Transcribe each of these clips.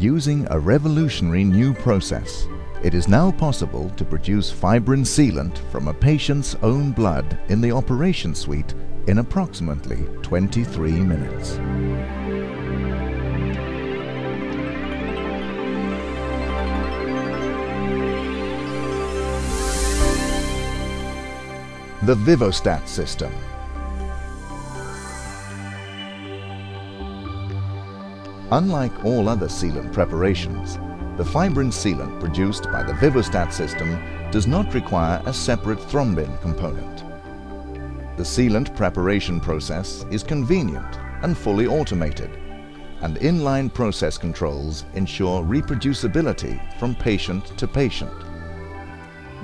Using a revolutionary new process, it is now possible to produce fibrin sealant from a patient's own blood in the operation suite in approximately 23 minutes. The Vivostat system. Unlike all other sealant preparations, the fibrin sealant produced by the Vivostat system does not require a separate thrombin component. The sealant preparation process is convenient and fully automated, and inline process controls ensure reproducibility from patient to patient.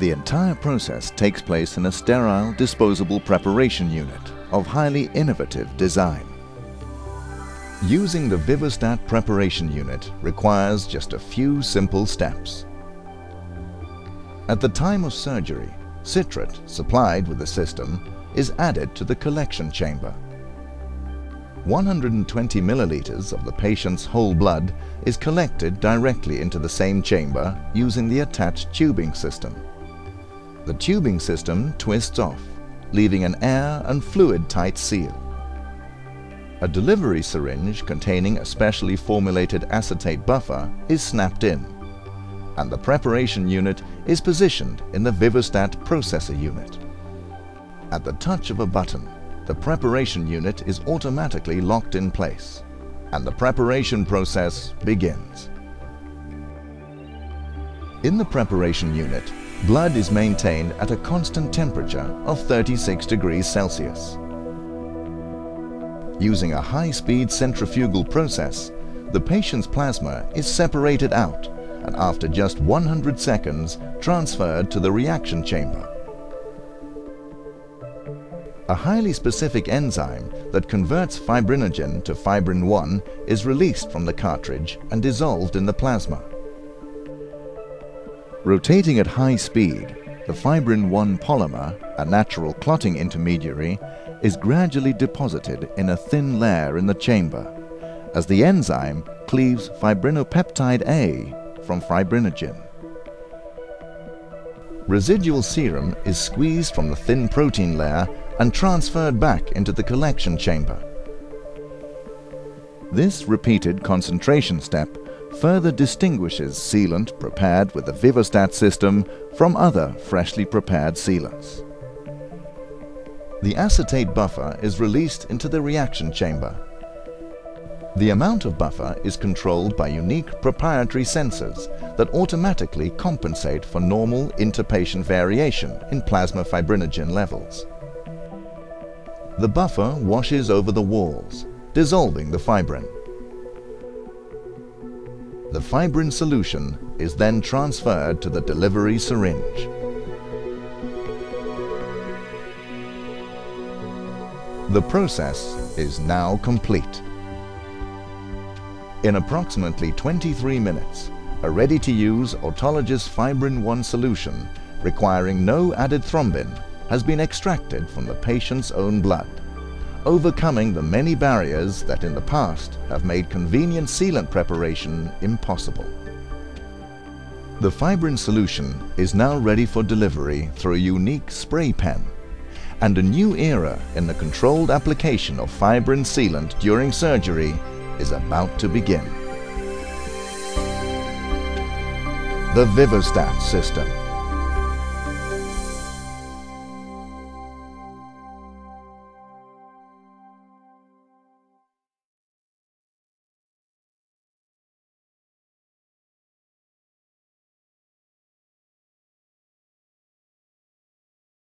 The entire process takes place in a sterile disposable preparation unit of highly innovative design. Using the Vivostat preparation unit requires just a few simple steps. At the time of surgery, citrate supplied with the system is added to the collection chamber. 120 milliliters of the patient's whole blood is collected directly into the same chamber using the attached tubing system. The tubing system twists off, leaving an air and fluid tight seal. A delivery syringe containing a specially formulated acetate buffer is snapped in, and the preparation unit is positioned in the Vivostat processor unit. At the touch of a button, the preparation unit is automatically locked in place, and the preparation process begins. In the preparation unit, blood is maintained at a constant temperature of 36 degrees Celsius. Using a high-speed centrifugal process, the patient's plasma is separated out and after just 100 seconds transferred to the reaction chamber. A highly specific enzyme that converts fibrinogen to fibrin 1 is released from the cartridge and dissolved in the plasma. Rotating at high speed, the fibrin 1 polymer, a natural clotting intermediary, is gradually deposited in a thin layer in the chamber as the enzyme cleaves fibrinopeptide A from fibrinogen. Residual serum is squeezed from the thin protein layer and transferred back into the collection chamber. This repeated concentration step further distinguishes sealant prepared with the Vivostat system from other freshly prepared sealants. The acetate buffer is released into the reaction chamber. The amount of buffer is controlled by unique proprietary sensors that automatically compensate for normal interpatient variation in plasma fibrinogen levels. The buffer washes over the walls, dissolving the fibrin. The fibrin solution is then transferred to the delivery syringe. The process is now complete. In approximately 23 minutes, a ready-to-use autologous fibrin 1 solution requiring no added thrombin has been extracted from the patient's own blood overcoming the many barriers that in the past have made convenient sealant preparation impossible. The fibrin solution is now ready for delivery through a unique spray pen and a new era in the controlled application of fibrin sealant during surgery is about to begin. The Vivostat system